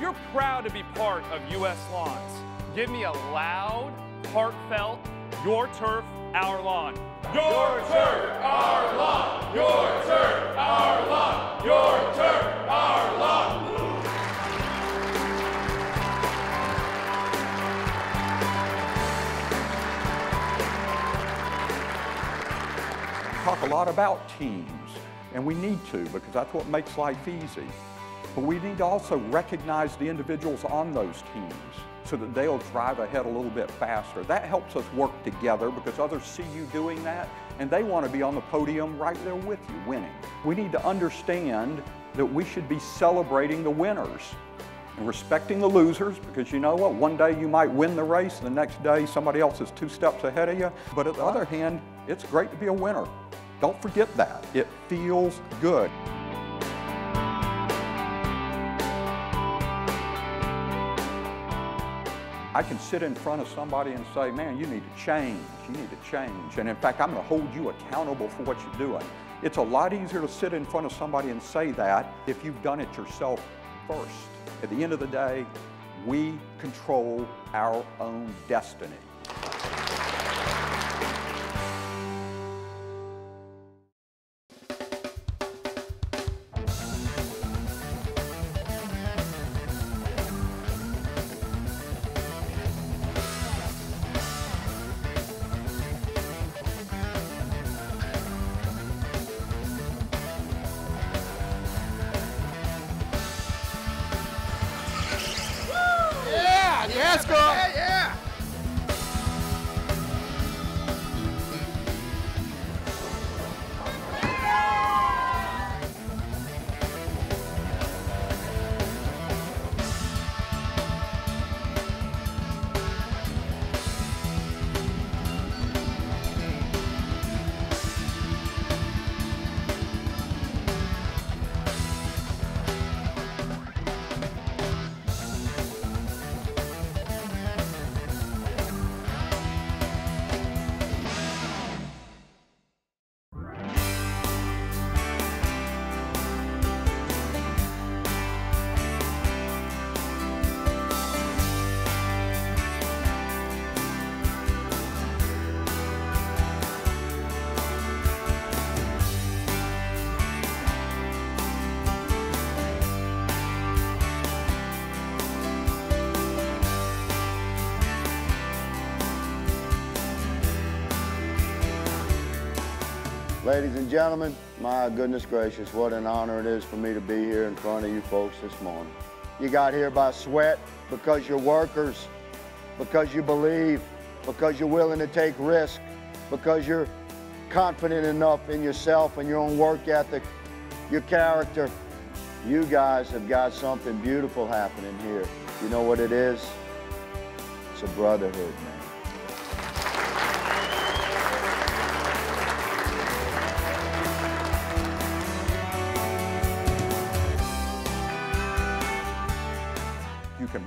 you're proud to be part of U.S. Lawns, give me a loud, heartfelt, your turf, our lawn. Your turf, our lawn. Your turf, our lawn. Your turf, our lawn. talk a lot about teams, and we need to because that's what makes life easy. But we need to also recognize the individuals on those teams so that they'll drive ahead a little bit faster. That helps us work together because others see you doing that and they want to be on the podium right there with you winning. We need to understand that we should be celebrating the winners and respecting the losers because you know what? One day you might win the race, the next day somebody else is two steps ahead of you. But at the other hand, it's great to be a winner. Don't forget that. It feels good. I can sit in front of somebody and say, man, you need to change. You need to change. And in fact, I'm going to hold you accountable for what you're doing. It's a lot easier to sit in front of somebody and say that if you've done it yourself first. At the end of the day, we control our own destiny. Yes, girl. Ladies and gentlemen, my goodness gracious, what an honor it is for me to be here in front of you folks this morning. You got here by sweat because you're workers, because you believe, because you're willing to take risk, because you're confident enough in yourself and your own work ethic, your character. You guys have got something beautiful happening here. You know what it is? It's a brotherhood, man.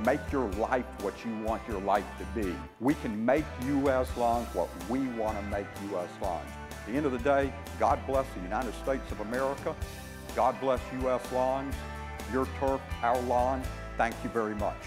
Make your life what you want your life to be. We can make U.S. Lawns what we want to make U.S. Lawns. At the end of the day, God bless the United States of America. God bless U.S. Lawns. Your turf, our lawn. Thank you very much.